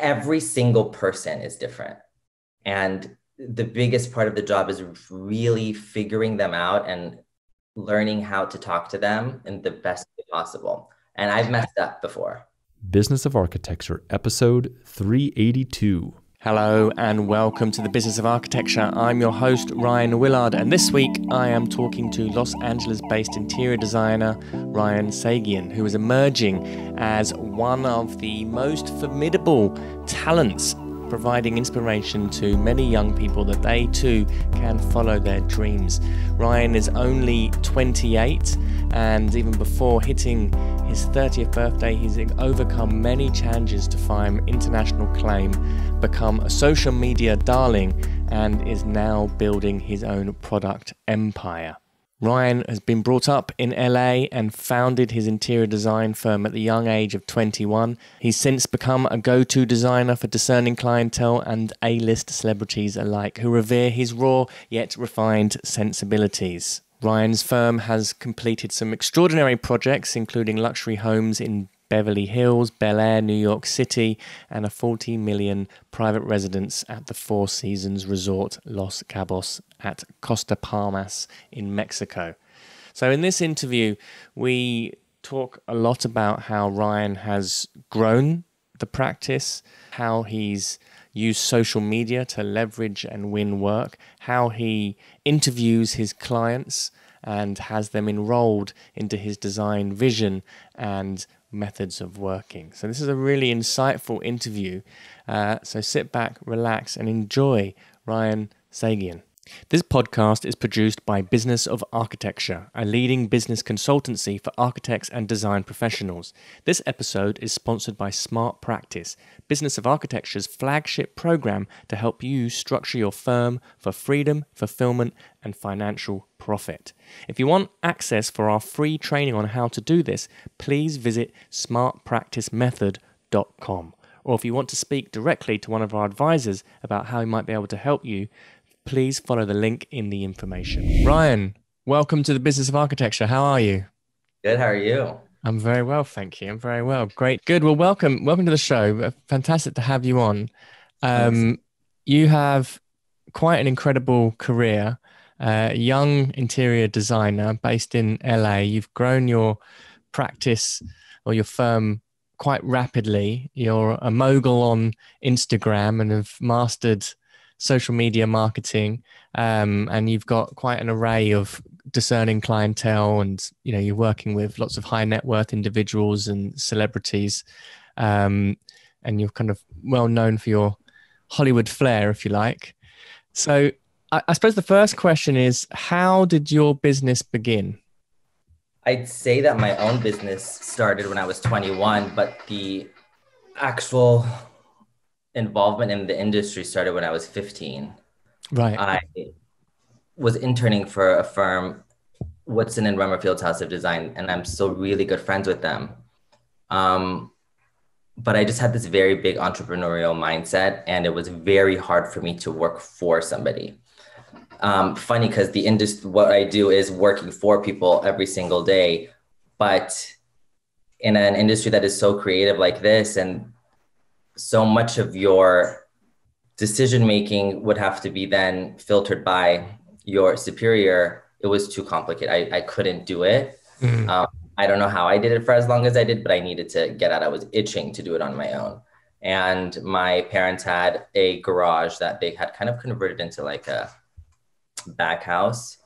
every single person is different. And the biggest part of the job is really figuring them out and learning how to talk to them in the best way possible. And I've messed up before. Business of Architecture, episode 382. Hello and welcome to the Business of Architecture. I'm your host, Ryan Willard, and this week I am talking to Los Angeles based interior designer Ryan Saghian, who is emerging as one of the most formidable talents providing inspiration to many young people that they too can follow their dreams. Ryan is only 28, and even before hitting his 30th birthday, he's overcome many challenges to find international claim, become a social media darling, and is now building his own product empire. Ryan has been brought up in LA and founded his interior design firm at the young age of 21. He's since become a go to designer for discerning clientele and A list celebrities alike who revere his raw yet refined sensibilities. Ryan's firm has completed some extraordinary projects, including luxury homes in Beverly Hills, Bel Air, New York City, and a 40 million private residence at the Four Seasons Resort Los Cabos at Costa Palmas in Mexico. So, in this interview, we talk a lot about how Ryan has grown the practice, how he's used social media to leverage and win work, how he interviews his clients and has them enrolled into his design vision and methods of working. So, this is a really insightful interview. Uh, so, sit back, relax, and enjoy Ryan Saghian. This podcast is produced by Business of Architecture, a leading business consultancy for architects and design professionals. This episode is sponsored by Smart Practice, Business of Architecture's flagship program to help you structure your firm for freedom, fulfillment, and financial profit. If you want access for our free training on how to do this, please visit smartpracticemethod.com. Or if you want to speak directly to one of our advisors about how he might be able to help you, please follow the link in the information. Ryan, welcome to the Business of Architecture. How are you? Good. How are you? I'm very well, thank you. I'm very well. Great. Good. Well, welcome. Welcome to the show. Uh, fantastic to have you on. Um, you have quite an incredible career. Uh, young interior designer based in LA. You've grown your practice or your firm quite rapidly. You're a mogul on Instagram and have mastered social media marketing, um, and you've got quite an array of discerning clientele, and you know you're working with lots of high net worth individuals and celebrities, um, and you're kind of well known for your Hollywood flair, if you like. So, I, I suppose the first question is, how did your business begin? I'd say that my own business started when I was 21, but the actual involvement in the industry started when I was 15. Right. I was interning for a firm, Woodson and Rummerfield's House of Design, and I'm still really good friends with them. Um, but I just had this very big entrepreneurial mindset, and it was very hard for me to work for somebody. Um, funny because the industry, what I do is working for people every single day, but in an industry that is so creative like this, and so much of your decision making would have to be then filtered by your superior. It was too complicated. I, I couldn't do it. Mm. um, i don't know how i did it for as long as i did but i needed to get out. I was itching to do it on my own. And my parents had a garage that they had kind of converted into like a back house.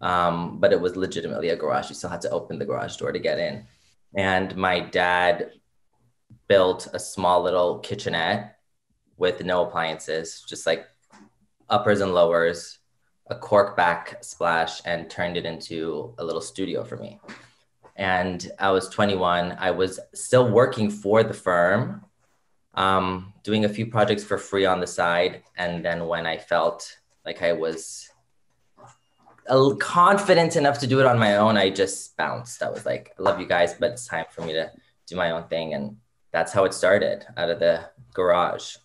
Um, but it was legitimately a garage. You still had to open the garage door to get in. And my dad built a small little kitchenette with no appliances, just like uppers and lowers, a cork back splash, and turned it into a little studio for me. And I was 21. I was still working for the firm, um, doing a few projects for free on the side. And then when I felt like I was confident enough to do it on my own, I just bounced. I was like, I love you guys, but it's time for me to do my own thing. And that's how it started out of the garage.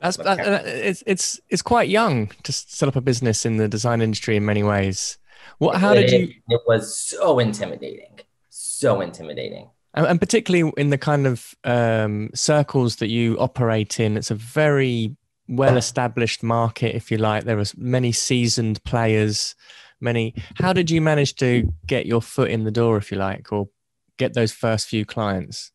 That's that, uh, it's it's it's quite young to set up a business in the design industry in many ways. What? How did you? It was so intimidating, so intimidating. and, and particularly in the kind of um, circles that you operate in, it's a very well established market, if you like. There are many seasoned players. Many. How did you manage to get your foot in the door, if you like, or get those first few clients?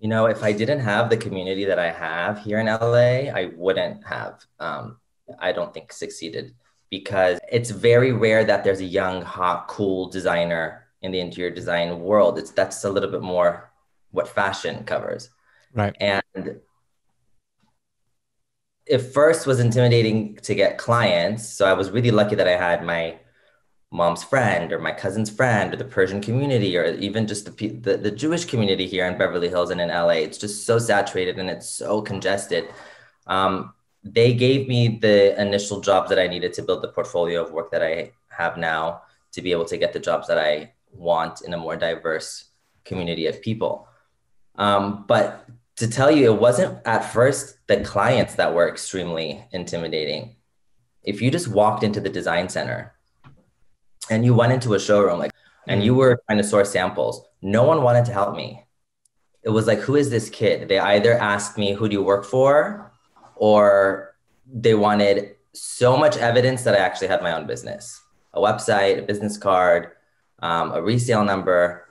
You know, if I didn't have the community that I have here in LA, I wouldn't have. Um, I don't think succeeded because it's very rare that there's a young, hot, cool designer in the interior design world. It's that's a little bit more what fashion covers. Right. And it first was intimidating to get clients. So I was really lucky that I had my mom's friend or my cousin's friend or the Persian community or even just the, the, the Jewish community here in Beverly Hills and in LA. It's just so saturated and it's so congested. Um, they gave me the initial jobs that I needed to build the portfolio of work that I have now to be able to get the jobs that I want in a more diverse community of people. Um, but to tell you, it wasn't at first the clients that were extremely intimidating. If you just walked into the design center and you went into a showroom, like, and you were trying to source samples, no one wanted to help me. It was like, who is this kid? They either asked me, who do you work for? Or they wanted so much evidence that I actually had my own business a website, a business card, um, a resale number.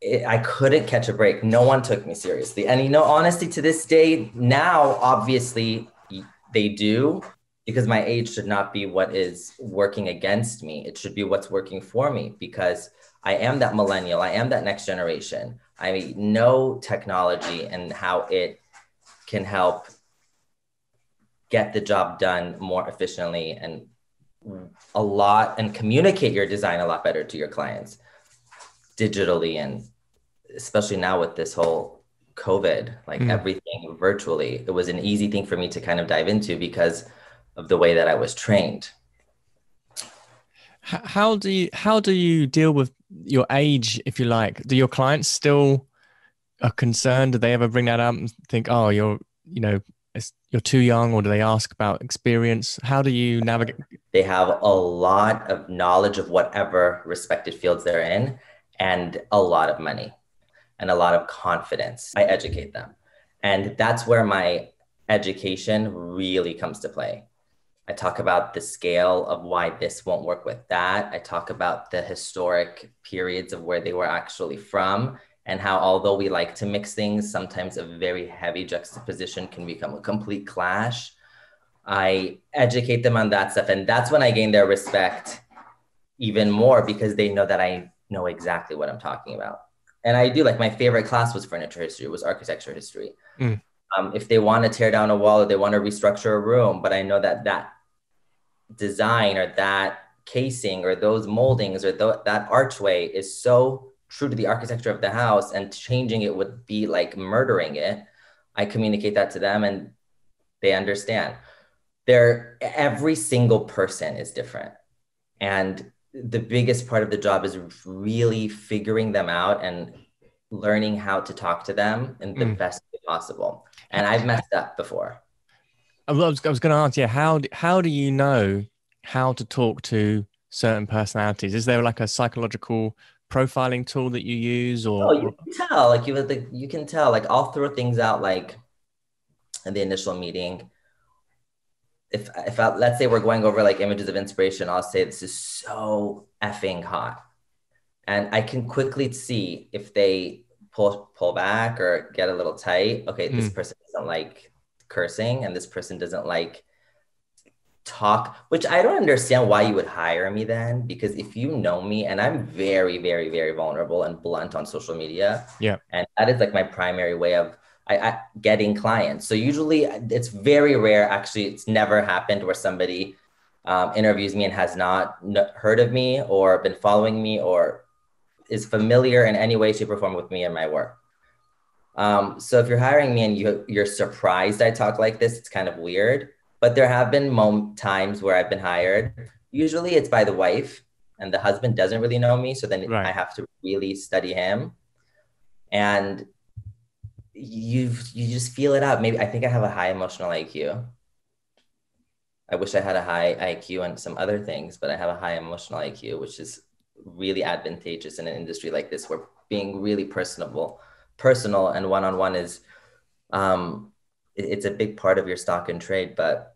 It, I couldn't catch a break. No one took me seriously. And, you know, honestly, to this day, now, obviously, they do because my age should not be what is working against me. It should be what's working for me because I am that millennial. I am that next generation. I know technology and how it can help get the job done more efficiently and a lot and communicate your design a lot better to your clients digitally and especially now with this whole covid like mm. everything virtually it was an easy thing for me to kind of dive into because of the way that i was trained. How do you how do you deal with your age if you like? Do your clients still are concerned? Do they ever bring that up and think oh you're you know you're too young or do they ask about experience? How do you navigate? They have a lot of knowledge of whatever respected fields they're in and a lot of money and a lot of confidence. I educate them. And that's where my education really comes to play i talk about the scale of why this won't work with that i talk about the historic periods of where they were actually from and how although we like to mix things, sometimes a very heavy juxtaposition can become a complete clash. I educate them on that stuff. And that's when I gain their respect even more because they know that I know exactly what I'm talking about. And I do like my favorite class was furniture history, was architecture history. Mm. Um, if they want to tear down a wall or they want to restructure a room, but I know that that design or that casing or those moldings or th- that archway is so true to the architecture of the house and changing it would be like murdering it i communicate that to them and they understand. They're every single person is different. And the biggest part of the job is really figuring them out and learning how to talk to them in the mm. best way possible. And i've messed up before i was, I was going to ask you how do, how do you know how to talk to certain personalities is there like a psychological profiling tool that you use or oh, you can tell like you you can tell like I'll throw things out like in the initial meeting if if I, let's say we're going over like images of inspiration I'll say this is so effing hot and I can quickly see if they pull pull back or get a little tight okay mm. this hmm. person doesn't like cursing and this person doesn't like talk, which I don't understand why you would hire me then, because if you know me and I'm very, very, very vulnerable and blunt on social media. Yeah. And that is like my primary way of I, I, getting clients. So usually it's very rare, actually, it's never happened where somebody um, interviews me and has not heard of me or been following me or is familiar in any way, shape, or form with me and my work. Um, so if you're hiring me and you, you're surprised I talk like this, it's kind of weird but there have been mom- times where I've been hired. Usually it's by the wife, and the husband doesn't really know me. So then right. I have to really study him. And you you just feel it out. Maybe I think I have a high emotional IQ. I wish I had a high IQ and some other things, but I have a high emotional IQ, which is really advantageous in an industry like this where being really personable, personal, and one on one is um, it, it's a big part of your stock and trade. But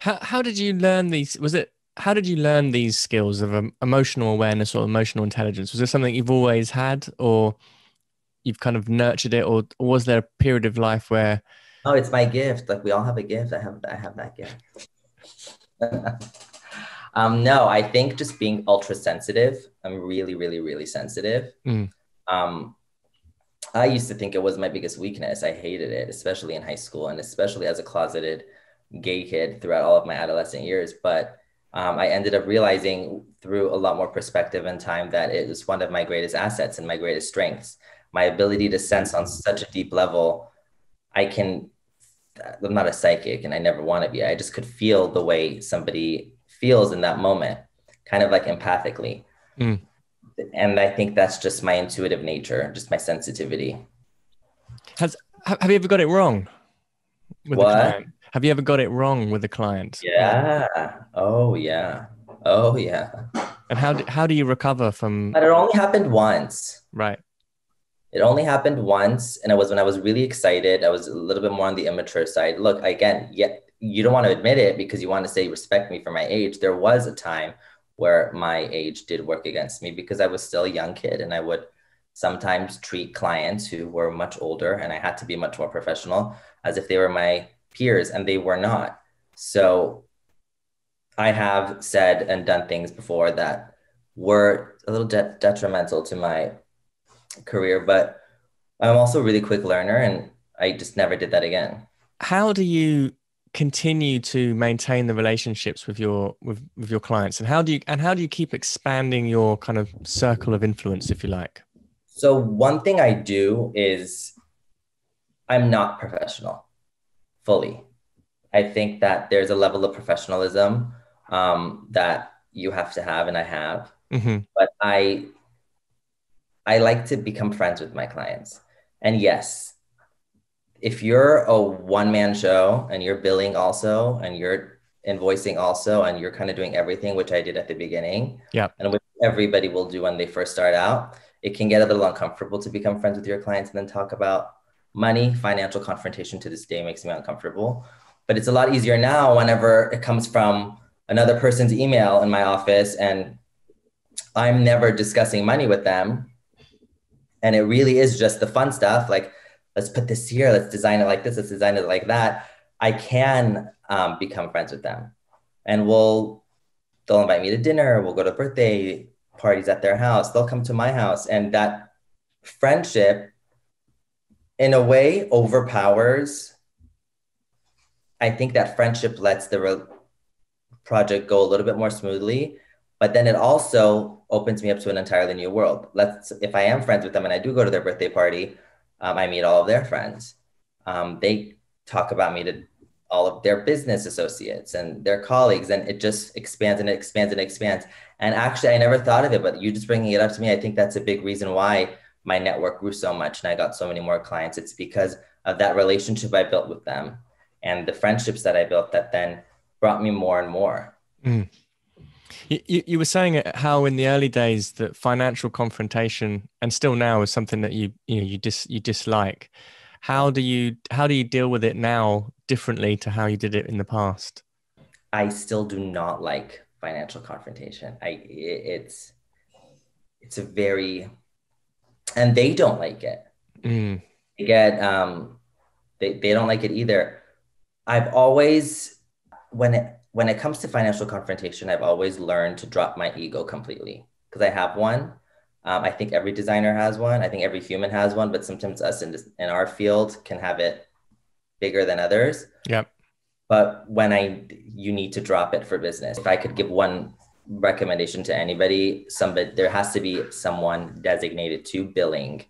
how how did you learn these? Was it how did you learn these skills of um, emotional awareness or emotional intelligence? Was it something you've always had, or you've kind of nurtured it, or, or was there a period of life where? Oh, it's my gift. Like we all have a gift. I have I have that gift. um, no, I think just being ultra sensitive. I'm really, really, really sensitive. Mm. Um, I used to think it was my biggest weakness. I hated it, especially in high school and especially as a closeted gay kid throughout all of my adolescent years. But um, I ended up realizing through a lot more perspective and time that it was one of my greatest assets and my greatest strengths. My ability to sense on such a deep level. I can, I'm not a psychic and I never want to be. I just could feel the way somebody feels in that moment, kind of like empathically. Mm. And I think that's just my intuitive nature, just my sensitivity. Has have you ever got it wrong with what? the client? Have you ever got it wrong with a client? Yeah. Oh yeah. Oh yeah. And how do, how do you recover from? But it only happened once. Right. It only happened once, and it was when I was really excited. I was a little bit more on the immature side. Look, again, yet you don't want to admit it because you want to say respect me for my age. There was a time where my age did work against me because I was still a young kid, and I would sometimes treat clients who were much older, and I had to be much more professional as if they were my peers and they were not. So I have said and done things before that were a little de- detrimental to my career, but I'm also a really quick learner and I just never did that again. How do you continue to maintain the relationships with your with, with your clients and how do you and how do you keep expanding your kind of circle of influence if you like? So one thing I do is I'm not professional fully. I think that there's a level of professionalism um, that you have to have, and I have. Mm-hmm. But I, I like to become friends with my clients. And yes, if you're a one man show and you're billing also, and you're invoicing also, and you're kind of doing everything, which I did at the beginning, yeah, and which everybody will do when they first start out, it can get a little uncomfortable to become friends with your clients and then talk about money, financial confrontation to this day makes me uncomfortable. But it's a lot easier now whenever it comes from another person's email in my office and I'm never discussing money with them. And it really is just the fun stuff like, let's put this here, let's design it like this, let's design it like that. I can um, become friends with them. And we'll, they'll invite me to dinner, we'll go to birthday parties at their house, they'll come to my house. And that friendship in a way overpowers i think that friendship lets the re- project go a little bit more smoothly but then it also opens me up to an entirely new world let's if i am friends with them and i do go to their birthday party um, i meet all of their friends um, they talk about me to all of their business associates and their colleagues and it just expands and expands and expands and actually i never thought of it but you just bringing it up to me i think that's a big reason why my network grew so much and I got so many more clients, it's because of that relationship I built with them and the friendships that I built that then brought me more and more. Mm. You, you were saying how in the early days that financial confrontation and still now is something that you you know you dis you dislike. How do you how do you deal with it now differently to how you did it in the past? I still do not like financial confrontation. I it's it's a very and they don't like it. Mm. They get um, they they don't like it either. I've always when it when it comes to financial confrontation, I've always learned to drop my ego completely because I have one. Um, I think every designer has one. I think every human has one, but sometimes us in this, in our field can have it bigger than others. Yep. But when I you need to drop it for business. If I could give one recommendation to anybody somebody there has to be someone designated to billing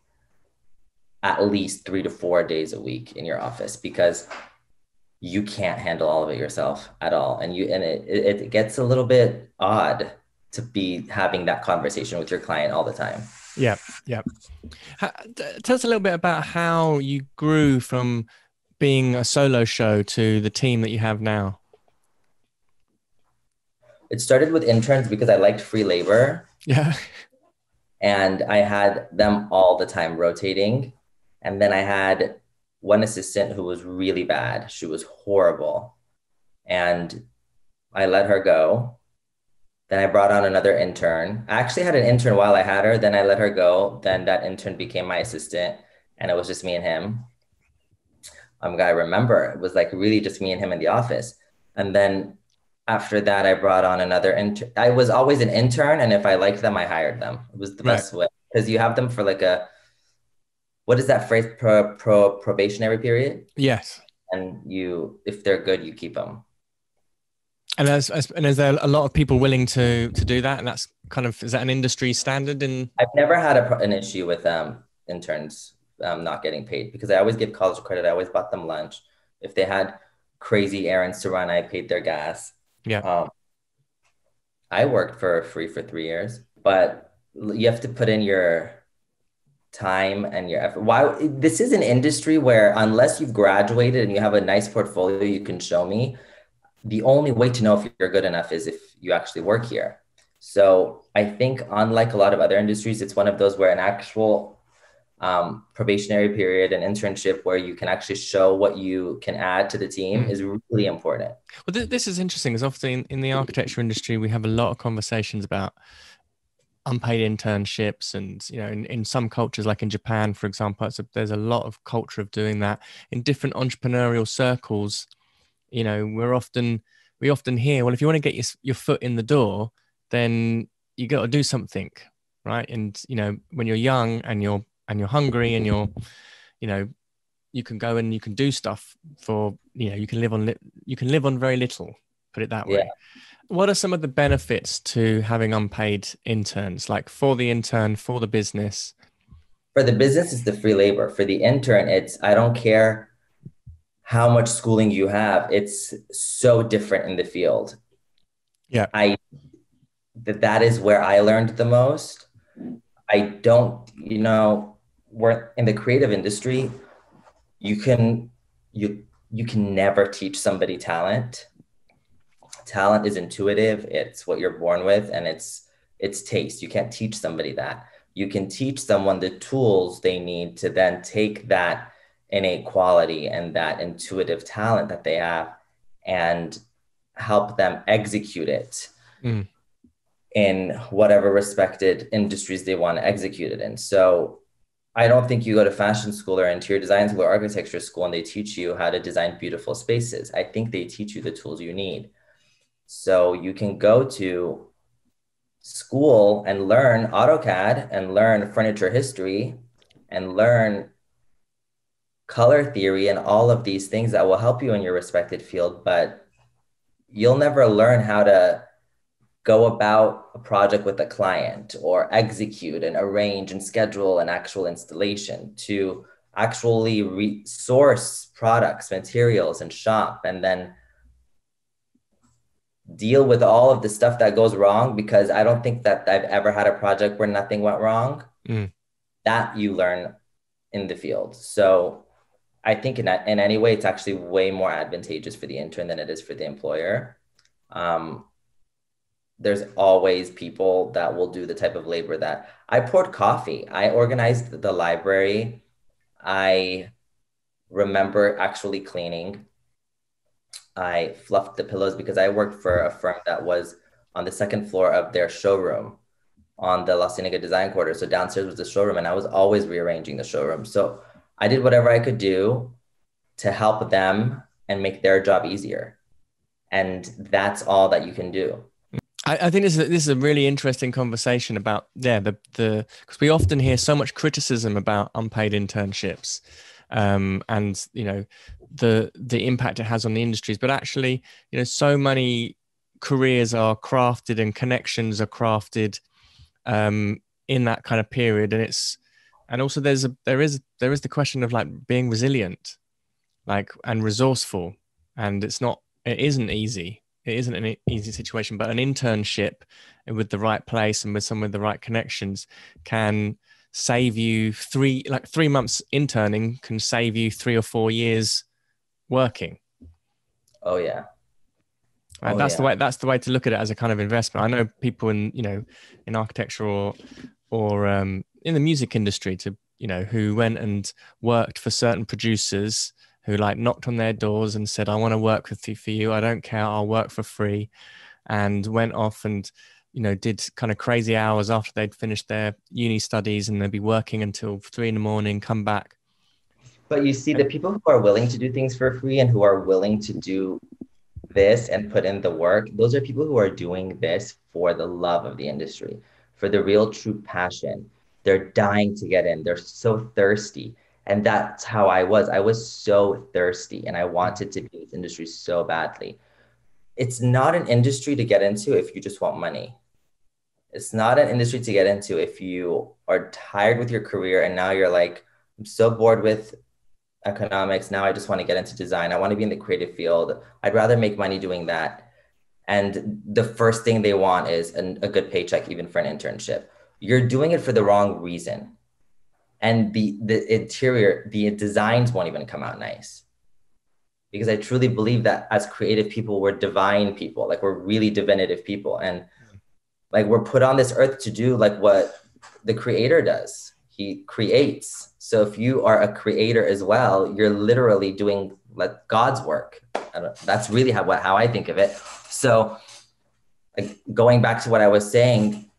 at least three to four days a week in your office because you can't handle all of it yourself at all and you and it, it gets a little bit odd to be having that conversation with your client all the time yeah yeah tell us a little bit about how you grew from being a solo show to the team that you have now it started with interns because I liked free labor. Yeah. And I had them all the time rotating. And then I had one assistant who was really bad. She was horrible. And I let her go. Then I brought on another intern. I actually had an intern while I had her. Then I let her go. Then that intern became my assistant. And it was just me and him. Um, I remember it was like really just me and him in the office. And then after that, I brought on another intern. I was always an intern, and if I liked them, I hired them. It was the right. best way because you have them for like a what is that phrase? Pro, pro probationary period. Yes. And you, if they're good, you keep them. And as, as and is there a lot of people willing to to do that? And that's kind of is that an industry standard? In I've never had a, an issue with um, interns um, not getting paid because I always give college credit. I always bought them lunch. If they had crazy errands to run, I paid their gas. Yeah. Um, I worked for free for three years, but you have to put in your time and your effort. Why this is an industry where unless you've graduated and you have a nice portfolio you can show me, the only way to know if you're good enough is if you actually work here. So I think unlike a lot of other industries, it's one of those where an actual um, probationary period and internship where you can actually show what you can add to the team mm. is really important. Well, th- this is interesting because often in, in the architecture industry, we have a lot of conversations about unpaid internships and you know in, in some cultures like in japan for example a, there's a lot of culture of doing that in different entrepreneurial circles. You know we're often we often hear well if you want to get your, your foot in the door then you got to do something right? And you know when you're young and you're and you're hungry and you're you know you can go and you can do stuff for you know you can live on li- you can live on very little put it that way. Yeah. What are some of the benefits to having unpaid interns like for the intern for the business? For the business it's the free labor. For the intern it's i don't care how much schooling you have it's so different in the field. Yeah. I that that is where i learned the most. I don't you know we're in the creative industry, you can you you can never teach somebody talent. Talent is intuitive. It's what you're born with, and it's it's taste. You can't teach somebody that. You can teach someone the tools they need to then take that innate quality and that intuitive talent that they have and help them execute it mm. in whatever respected industries they want to execute it in. So I don't think you go to fashion school or interior design school or architecture school and they teach you how to design beautiful spaces. I think they teach you the tools you need. So you can go to school and learn AutoCAD and learn furniture history and learn color theory and all of these things that will help you in your respected field, but you'll never learn how to go about a project with a client or execute and arrange and schedule an actual installation to actually resource products materials and shop and then deal with all of the stuff that goes wrong because i don't think that i've ever had a project where nothing went wrong mm. that you learn in the field so i think in, in any way it's actually way more advantageous for the intern than it is for the employer um, there's always people that will do the type of labor that I poured coffee. I organized the library. I remember actually cleaning. I fluffed the pillows because I worked for a firm that was on the second floor of their showroom on the La Cienega Design Quarter. So downstairs was the showroom, and I was always rearranging the showroom. So I did whatever I could do to help them and make their job easier. And that's all that you can do. I, I think this is, this is a really interesting conversation about yeah the the because we often hear so much criticism about unpaid internships, um, and you know the the impact it has on the industries. But actually, you know, so many careers are crafted and connections are crafted um, in that kind of period, and it's and also there's a there is there is the question of like being resilient, like and resourceful, and it's not it isn't easy. It isn't an easy situation, but an internship with the right place and with some with the right connections can save you three like three months interning can save you three or four years working. Oh yeah. Oh, that's yeah. the way that's the way to look at it as a kind of investment. I know people in you know in architecture or or um, in the music industry to you know who went and worked for certain producers who like knocked on their doors and said, "I want to work with you for you. I don't care. I'll work for free," and went off and you know did kind of crazy hours after they'd finished their uni studies and they'd be working until three in the morning, come back. But you see, the people who are willing to do things for free and who are willing to do this and put in the work, those are people who are doing this for the love of the industry, for the real true passion. They're dying to get in. They're so thirsty. And that's how I was. I was so thirsty and I wanted to be in this industry so badly. It's not an industry to get into if you just want money. It's not an industry to get into if you are tired with your career and now you're like, I'm so bored with economics. Now I just want to get into design. I want to be in the creative field. I'd rather make money doing that. And the first thing they want is an, a good paycheck, even for an internship. You're doing it for the wrong reason and the the interior the designs won't even come out nice because i truly believe that as creative people we're divine people like we're really divinative people and like we're put on this earth to do like what the creator does. He creates. So if you are a creator as well you're literally doing like god's work. That's really how how i think of it. So like, going back to what i was saying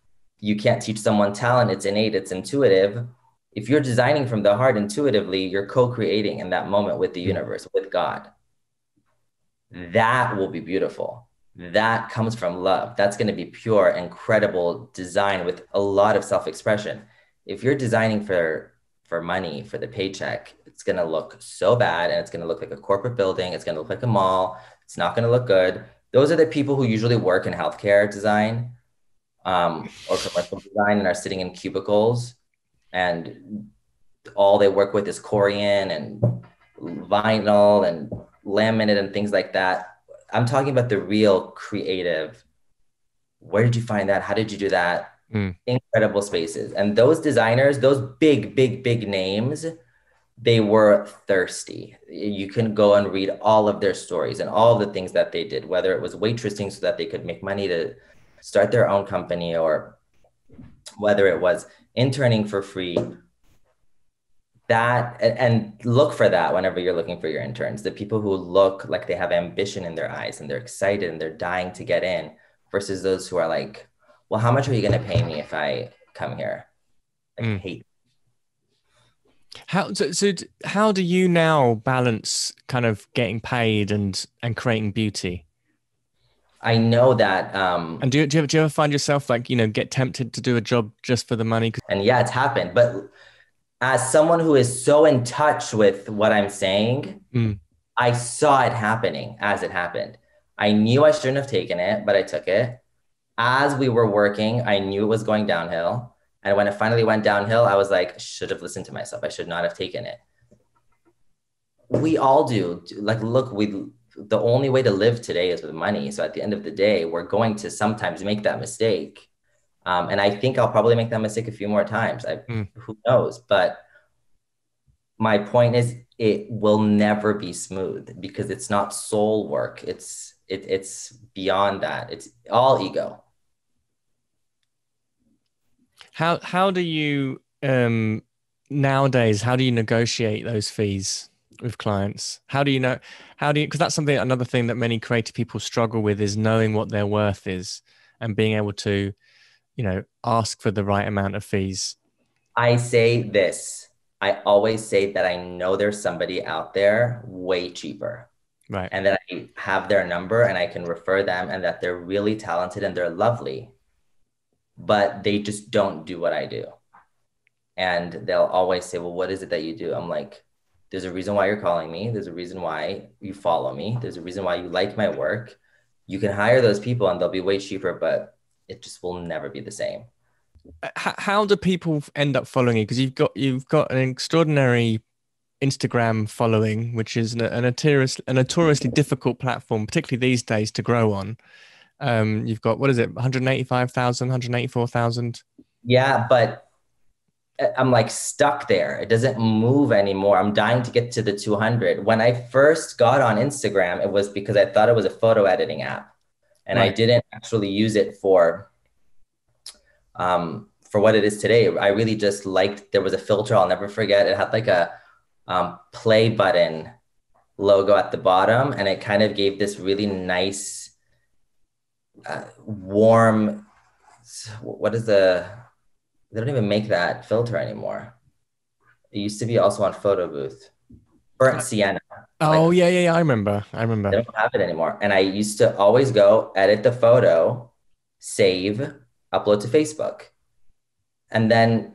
you can't teach someone talent. It's innate. It's intuitive. If you're designing from the heart intuitively, you're co-creating in that moment with the hmm. universe, with God. That will be beautiful. That comes from love. That's going to be pure, incredible design with a lot of self-expression. If you're designing for for money, for the paycheck, it's going to look so bad and it's going to look like a corporate building, it's going to look like a mall, it's not going to look good. Those are the people who usually work in healthcare design um, or commercial design and are sitting in cubicles and all they work with is corian and vinyl and laminate and things like that. I'm talking about the real creative. Where did you find that? How did you do that? Mm. Incredible spaces. And those designers, those big, big, big names, they were thirsty. You can go and read all of their stories and all the things that they did, whether it was waitressing so that they could make money to start their own company or whether it was interning for free that and look for that whenever you're looking for your interns the people who look like they have ambition in their eyes and they're excited and they're dying to get in versus those who are like well how much are you going to pay me if i come here i mm. hate how so, so how do you now balance kind of getting paid and and creating beauty I know that. Um, and do you, do you, ever, do you ever find yourself like, you know, get tempted to do a job just for the money? And yeah, it's happened. But as someone who is so in touch with what I'm saying, mm. I saw it happening as it happened. I knew I shouldn't have taken it, but I took it. As we were working, I knew it was going downhill. And when it finally went downhill, I was like, should have listened to myself. I should not have taken it. We all do. Like, look, we the only way to live today is with money. So at the end of the day, we're going to sometimes make that mistake. Um, and I think I'll probably make that mistake a few more times. I, mm. Who knows? But my point is, it will never be smooth because it's not soul work. It's it, it's beyond that. It's all ego. How how do you um, nowadays? How do you negotiate those fees? with clients? How do you know? How do you? Because that's something. Another thing that many creative people struggle with is knowing what their worth is and being able to, you know, ask for the right amount of fees. I say this. I always say that I know there's somebody out there way cheaper. Right. And that I have their number and I can refer them and that they're really talented and they're lovely. But they just don't do what I do. And they'll always say, Well, what is it that you do? I'm like, there's a reason why you're calling me. There's a reason why you follow me. There's a reason why you like my work. You can hire those people and they'll be way cheaper, but it just will never be the same. How do people end up following you? Because you've got you've got an extraordinary Instagram following, which is a, notorious, a notoriously difficult platform, particularly these days, to grow on. Um, you've got what is it, 185,000, 184,000? Yeah, but I'm like stuck there. It doesn't move anymore. I'm dying to get to the 200. When I first got on Instagram, it was because I thought it was a photo editing app, and right. I didn't actually use it for um, for what it is today. I really just liked there was a filter I'll never forget. It had like a um, play button logo at the bottom, and it kind of gave this really nice, uh, warm. What is the? They don't even make that filter anymore. It used to be also on Photo Booth. Burnt sienna. Oh like, yeah, yeah, yeah. I remember. I remember. They don't have it anymore. And I used to always go edit the photo, save, upload to Facebook. And then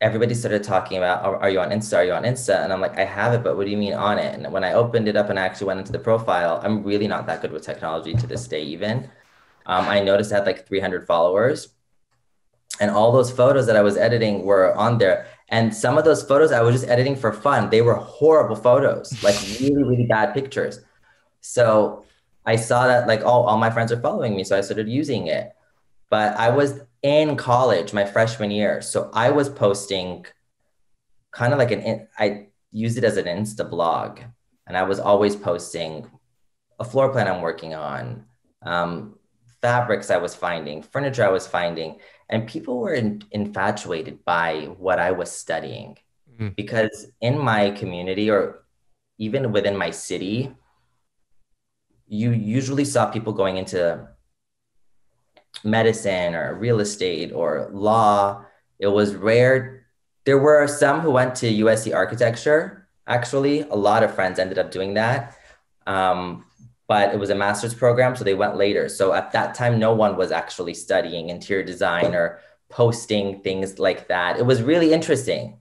everybody started talking about, are, are you on Insta? Are you on Insta? And I'm like, I have it, but what do you mean on it? And when I opened it up and I actually went into the profile, I'm really not that good with technology to this day, even. Um, I noticed I had like 300 followers. And all those photos that I was editing were on there. And some of those photos I was just editing for fun. They were horrible photos, like really, really bad pictures. So I saw that like, oh, all my friends are following me. So I started using it. But I was in college, my freshman year. So I was posting kind of like an, I used it as an Insta blog. And I was always posting a floor plan I'm working on, um, fabrics I was finding, furniture I was finding and people were in, infatuated by what I was studying mm. because in my community or even within my city, you usually saw people going into medicine or real estate or law. It was rare. There were some who went to USC architecture. Actually, a lot of friends ended up doing that. Um, but it was a master's program, so they went later. So at that time, no one was actually studying interior design or posting things like that. It was really interesting.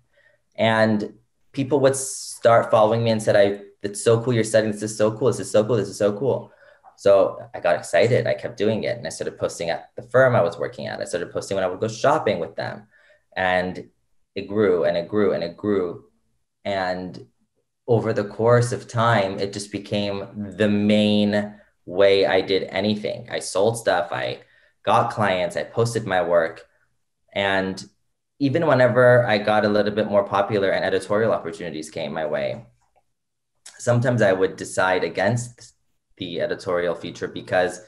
And people would start following me and said, I it's so cool you're studying. This is so cool. This is so cool. This is so cool. So I got excited. I kept doing it. And I started posting at the firm I was working at. I started posting when I would go shopping with them. And it grew and it grew and it grew. And over the course of time, it just became the main way I did anything. I sold stuff, I got clients, I posted my work. And even whenever I got a little bit more popular and editorial opportunities came my way, sometimes I would decide against the editorial feature because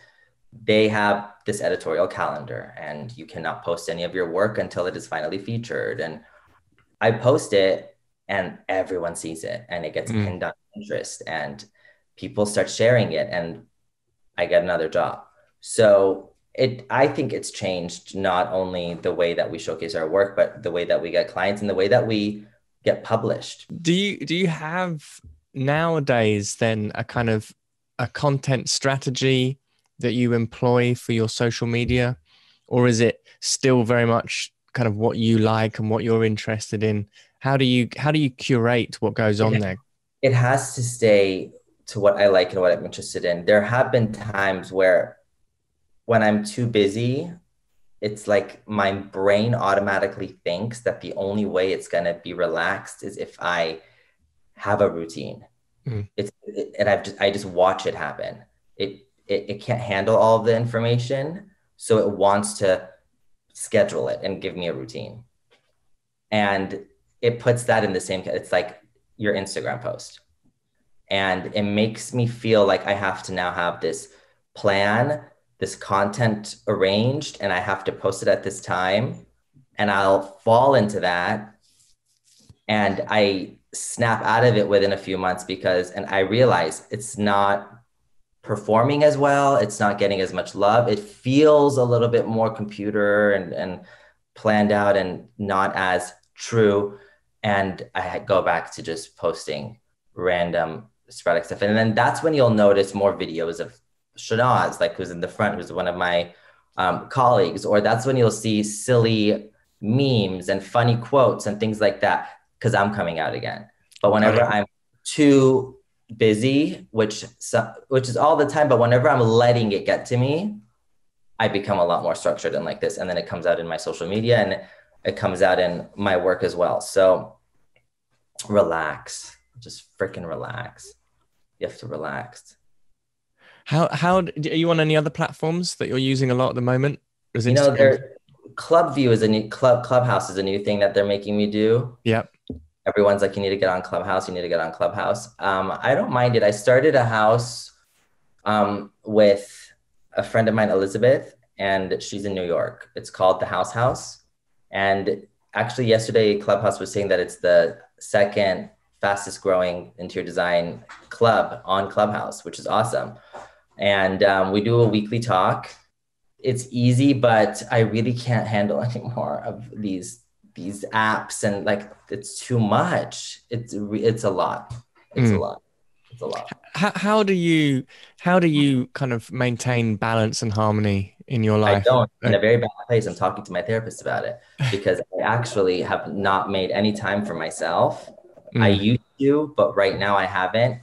they have this editorial calendar and you cannot post any of your work until it is finally featured. And I post it and everyone sees it and it gets mm. pinned on Pinterest and people start sharing it and I get another job. So it I think it's changed not only the way that we showcase our work, but the way that we get clients and the way that we get published. Do you do you have nowadays then a kind of a content strategy that you employ for your social media? Or is it still very much kind of what you like and what you're interested in how do you how do you curate what goes on there? it has to stay to what i like and what i'm interested in. There have been times where when i'm too busy it's like my brain automatically thinks that the only way it's going to be relaxed is if i have a routine. Mm. it's it, and i've just i just watch it happen. It, it it can't handle all of the information so it wants to schedule it and give me a routine. And it puts that in the same it's like your instagram post. And it makes me feel like i have to now have this plan this content arranged and i have to post it at this time. And i'll fall into that. And i snap out of it within a few months because and i realize it's not performing as well. It's not getting as much love. It feels a little bit more computer and and planned out and not as true and I go back to just posting random sporadic stuff. And then that's when you'll notice more videos of Shanaz, like who's in the front, who's one of my um, colleagues, or that's when you'll see silly memes and funny quotes and things like that because I'm coming out again. But whenever I'm too busy, which which is all the time, but whenever I'm letting it get to me, I become a lot more structured and like this, and then it comes out in my social media and it comes out in my work as well. So relax, just freaking relax. You have to relax. How how are you on any other platforms that you're using a lot at the moment? Is you know, there Club View is a new club Clubhouse is a new thing that they're making me do. Yep. Everyone's like, you need to get on Clubhouse. You need to get on Clubhouse. Um, I don't mind it. I started a house um, with a friend of mine, Elizabeth, and she's in New York. It's called the House House And actually, yesterday, Clubhouse was saying that it's the second fastest growing interior design club on Clubhouse, which is awesome. And um, we do a weekly talk. It's easy, but I really can't handle any more of these these apps and like it's too much. It's it's a lot. It's mm. a lot. It's a lot. How, how do you how do you kind of maintain balance and harmony in your life? I don't. In a very bad place. I'm talking to my therapist about it because I actually have not made any time for myself. Mm. I used to, but right now I haven't.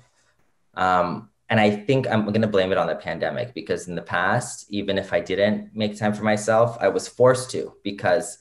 Um, and I think I'm going to blame it on the pandemic because in the past, even if I didn't make time for myself, I was forced to because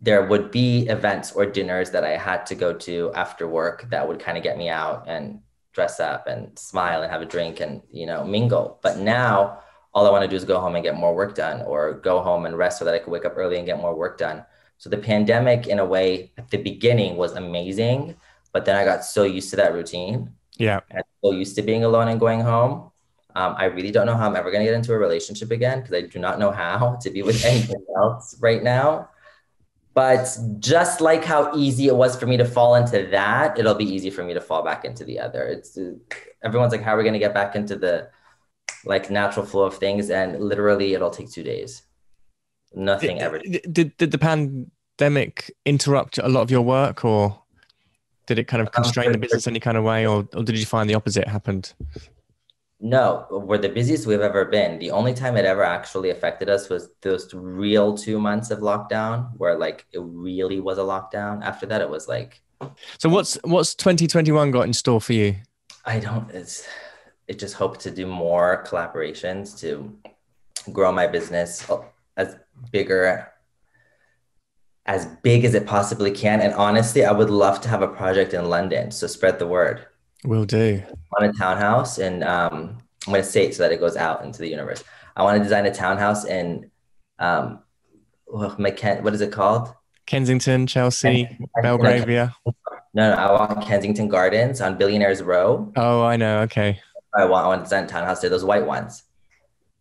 there would be events or dinners that I had to go to after work that would kind of get me out and dress up and smile and have a drink and you know mingle. But now all I want to do is go home and get more work done or go home and rest so that I could wake up early and get more work done. So the pandemic in a way at the beginning was amazing, but then I got so used to that routine yeah. And so used to being alone and going home. Um, I really don't know how I'm ever going to get into a relationship again because I do not know how to be with anybody else right now. But just like how easy it was for me to fall into that, it'll be easy for me to fall back into the other. It's everyone's like, how are we going to get back into the like natural flow of things? And literally, it'll take two days. Nothing did, ever. Did, did the pandemic interrupt a lot of your work or? Did it kind of um, constrain the business any kind of way, or, or did you find the opposite happened? No, we're the busiest we've ever been. The only time it ever actually affected us was those real two months of lockdown, where like it really was a lockdown. After that, it was like. So what's what's 2021 got in store for you? I don't. It's. It just hope to do more collaborations to grow my business as bigger as big as it possibly can. And honestly, I would love to have a project in London. So spread the word. Will do. On a townhouse, and um, I'm going to say it so that it goes out into the universe. I want to design a townhouse in um, what is it called? Kensington, Chelsea, Kensington, Belgravia. No, no, I want Kensington Gardens on Billionaires Row. Oh, I know. Okay. I want, I want to design a townhouse there, those white ones.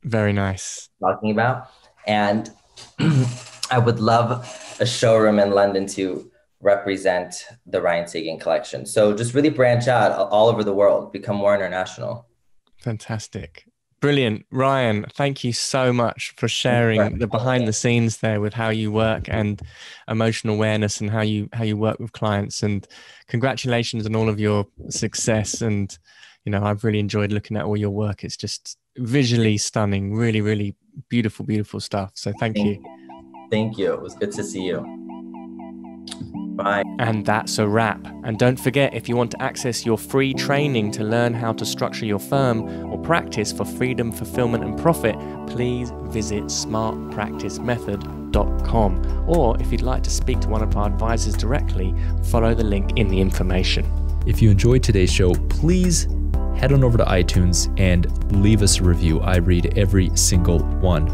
Very nice. Talking about. And I would love a showroom in London to represent the Ryan Saghian collection. So just really branch out all over the world, become more international. Fantastic. Brilliant. Ryan, thank you so much for sharing the behind the scenes there with how you work and emotional awareness and how you how you work with clients and congratulations on all of your success and you know, I've really enjoyed looking at all your work. It's just visually stunning, really really beautiful beautiful stuff. So thank, thank you. you. Thank you. It was good to see you. Bye. And that's a wrap. And don't forget if you want to access your free training to learn how to structure your firm or practice for freedom, fulfillment, and profit, please visit smartpracticemethod.com. Or if you'd like to speak to one of our advisors directly, follow the link in the information. If you enjoyed today's show, please head on over to iTunes and leave us a review. I read every single one.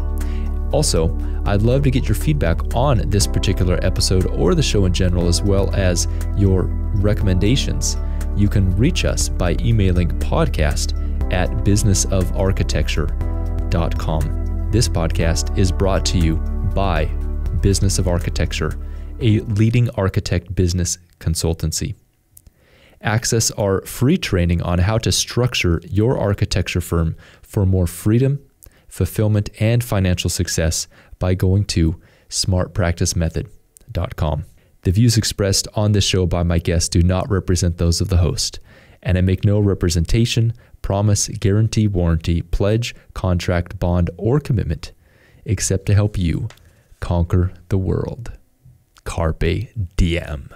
Also, I'd love to get your feedback on this particular episode or the show in general, as well as your recommendations. You can reach us by emailing podcast at businessofarchitecture.com. This podcast is brought to you by Business of Architecture, a leading architect business consultancy. Access our free training on how to structure your architecture firm for more freedom fulfillment, and financial success by going to smartpracticemethod.com. The views expressed on this show by my guests do not represent those of the host, and I make no representation, promise, guarantee, warranty, pledge, contract, bond, or commitment except to help you conquer the world. Carpe diem.